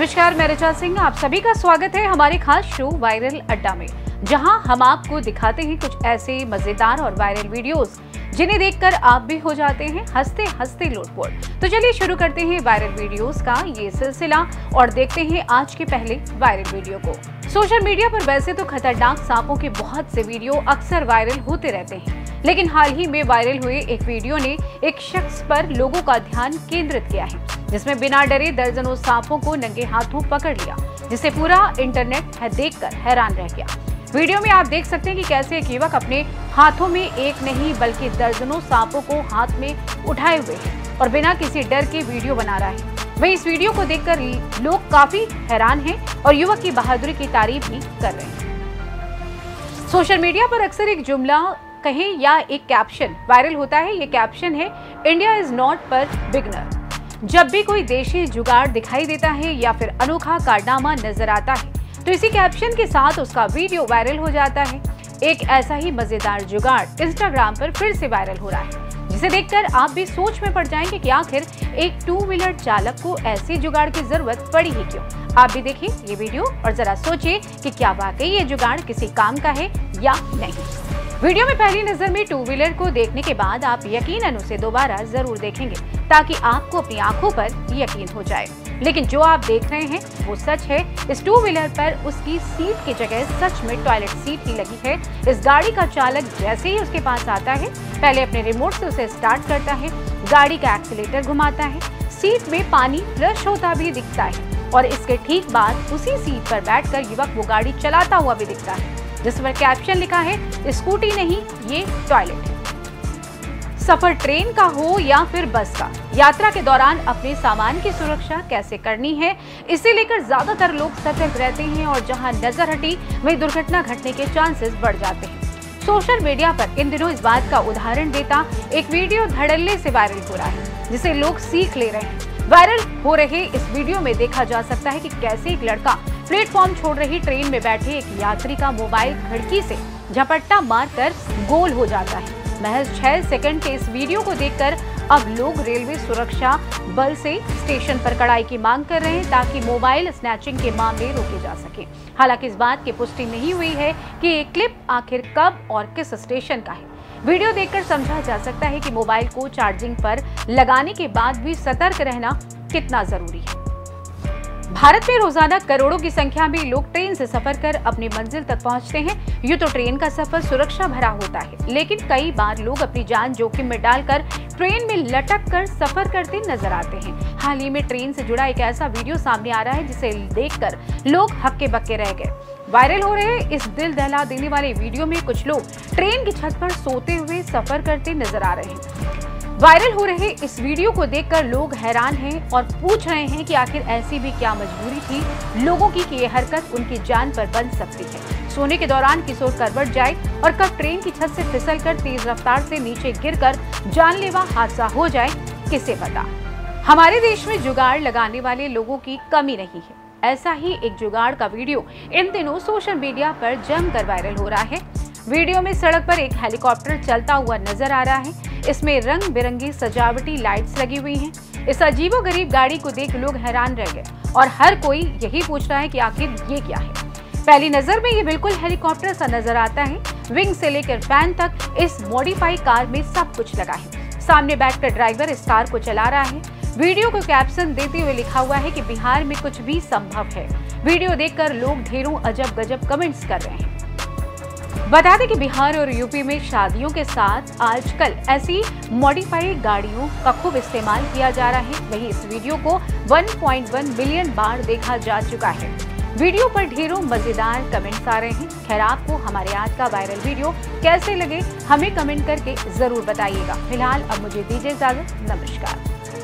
नमस्कार, मैं रिचा सिंह। आप सभी का स्वागत है हमारे खास शो वायरल अड्डा में, जहाँ हम आपको दिखाते हैं कुछ ऐसे मज़ेदार और वायरल वीडियोस, जिन्हें देखकर आप भी हो जाते हैं हँसते हँसते लोटपोट। तो चलिए शुरू करते हैं वायरल वीडियोस का ये सिलसिला और देखते हैं आज के पहले वायरल वीडियो को। सोशल मीडिया पर वैसे तो खतरनाक सांपों के बहुत से वीडियो अक्सर वायरल होते रहते हैं, लेकिन हाल ही में वायरल हुए एक वीडियो ने एक शख्स पर लोगों का ध्यान केंद्रित किया है। जिसमें बिना डरे दर्जनों सांपों को नंगे हाथों पकड़ लिया, जिसे पूरा इंटरनेट है देखकर हैरान रह गया। वीडियो में आप देख सकते हैं कि कैसे एक युवक अपने हाथों में एक नहीं, बल्कि दर्जनों सांपों को हाथ में उठाए हुए हैं और बिना किसी डर के वीडियो बना रहा है। वही इस वीडियो को देखकर लोग काफ़ी हैरान हैं और युवक की बहादुरी की तारीफ़ भी कर रहे हैं। सोशल मीडिया पर अक्सर एक जुमला कहें या एक कैप्शन वायरल होता है। ये कैप्शन है, India is not for beginner. जब भी कोई देशी जुगाड़ दिखाई देता है या फिर अनोखा कारनामा नज़र आता है तो इसी कैप्शन के साथ उसका वीडियो वायरल हो जाता है। एक ऐसा ही मज़ेदार जुगाड़ इंस्टाग्राम पर फिर से वायरल हो रहा है, जिसे देखकर आप भी सोच में पड़ जाएँगे कि आखिर एक टू व्हीलर चालक को ऐसी जुगाड़ की ज़रूरत पड़ी ही क्यों? आप भी देखिए ये वीडियो और जरा सोचिए कि क्या वाकई ये जुगाड़ किसी काम का है या नहीं। वीडियो में पहली नज़र में टू व्हीलर को देखने के बाद आप यकीनन उसे दोबारा ज़रूर देखेंगे, ताकि आपको अपनी आँखों पर यकीन हो जाए। लेकिन जो आप देख रहे हैं, वो सच है, इस टू व्हीलर पर उसकी सीट की जगह सच में टॉयलेट सीट ही लगी है। इस गाड़ी का चालक जैसे ही उसके पास आता है, पहले अपने रिमोट से उसे स्टार्ट करता है, गाड़ी का एक्सीटर घुमाता है सीट में पानी फ्लश होता भी दिखता है। और इसके ठीक बाद उसी सीट पर बैठकर युवक वो गाड़ी चलाता हुआ भी दिखता है, जिस पर कैप्शन लिखा है, स्कूटी नहीं, ये टॉयलेट है। सफ़र ट्रेन का हो या फिर बस का? यात्रा के दौरान अपने सामान की सुरक्षा कैसे करनी है? इसे लेकर ज़्यादातर लोग सतर्क रहते हैं और जहाँ नज़र हटी, वही दुर्घटना घटने के चांसेस बढ़ जाते हैं। सोशल मीडिया पर इन दिनों इस बात का उदाहरण देता, एक वीडियो धड़ल्ले से वायरल हो रहा है, जिसे लोग सीख ले रहे हैं। वायरल हो रहे इस वीडियो में देखा जा सकता है कि कैसे एक लड़का प्लेटफॉर्म छोड़ रही ट्रेन में बैठे एक यात्री का मोबाइल खिड़की से झपट्टा मारकर गोल हो जाता है। महज छह सेकंड के इस वीडियो को देखकर अब लोग रेलवे सुरक्षा बल से स्टेशन पर कड़ाई की मांग कर रहे हैं ताकि मोबाइल स्नैचिंग के मामले रोके जा सके। हालाँकि इस बात की पुष्टि नहीं हुई है कि ये क्लिप आखिर कब और किस स्टेशन का है। वीडियो देखकर समझा जा सकता है कि मोबाइल को चार्जिंग पर लगाने के बाद भी सतर्क रहना कितना ज़रूरी है। भारत में रोज़ाना करोड़ों की संख्या में लोग ट्रेन से सफ़र कर अपनी मंजिल तक पहुँचते हैं। यूँ तो ट्रेन का सफ़र सुरक्षा भरा होता है, लेकिन कई बार लोग अपनी जान जोखिम में डालकर ट्रेन में लटक कर सफ़र करते नज़र आते हैं। हाल ही में ट्रेन से जुड़ा एक ऐसा वीडियो सामने आ रहा है जिसे देखकर लोग हक्के बक्के रह गए। वायरल हो रहे इस दिल दहला देने वाले वीडियो में कुछ लोग ट्रेन की छत पर सोते हुए सफ़र करते नज़र आ रहे हैं। वायरल हो रहे इस वीडियो को देखकर लोग हैरान हैं और पूछ रहे हैं कि आखिर ऐसी भी क्या मजबूरी थी? लोगों की कि ये हरकत उनकी जान पर बन सकती है। सोने के दौरान किशोर करवट जाए और कब ट्रेन की छत से फिसल कर तेज रफ्तार से नीचे गिरकर जानलेवा हादसा हो जाए, किसे पता? हमारे देश में जुगाड़ लगाने वाले लोगों की कमी नहीं है। ऐसा ही एक जुगाड़ का वीडियो इन दिनों सोशल मीडिया पर जमकर वायरल हो रहा है। वीडियो में सड़क पर एक हेलीकॉप्टर चलता हुआ नज़र आ रहा है। इसमें रंग बिरंगी सजावटी लाइट्स लगी हुई हैं। इस अजीबो गरीब गाड़ी को देख लोग हैरान रह गए और हर कोई यही पूछ रहा है कि आखिर ये क्या है। पहली नज़र में ये बिल्कुल हेलीकॉप्टर सा नज़र आता है। विंग से लेकर फ़ैन तक इस मॉडिफाई कार में सब कुछ लगा है। सामने बैठकर ड्राइवर इस कार को चला रहा है। वीडियो को कैप्शन देते हुए लिखा हुआ है कि बिहार में कुछ भी संभव है। वीडियो देखकर लोग ढेरों अजब गजब कमेंट्स कर रहे हैं। बता दें कि बिहार और यूपी में शादियों के साथ आजकल ऐसी मॉडिफाइड गाड़ियों का खूब इस्तेमाल किया जा रहा है। वहीं इस वीडियो को 1.1 मिलियन बार देखा जा चुका है। वीडियो पर ढेरों मज़ेदार कमेंट्स आ रहे हैं। खैर, आपको हमारे आज का वायरल वीडियो कैसे लगे, हमें कमेंट करके ज़रूर बताइएगा। फ़िलहाल अब मुझे दीजिए इजाज़त। नमस्कार।